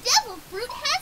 devil fruit has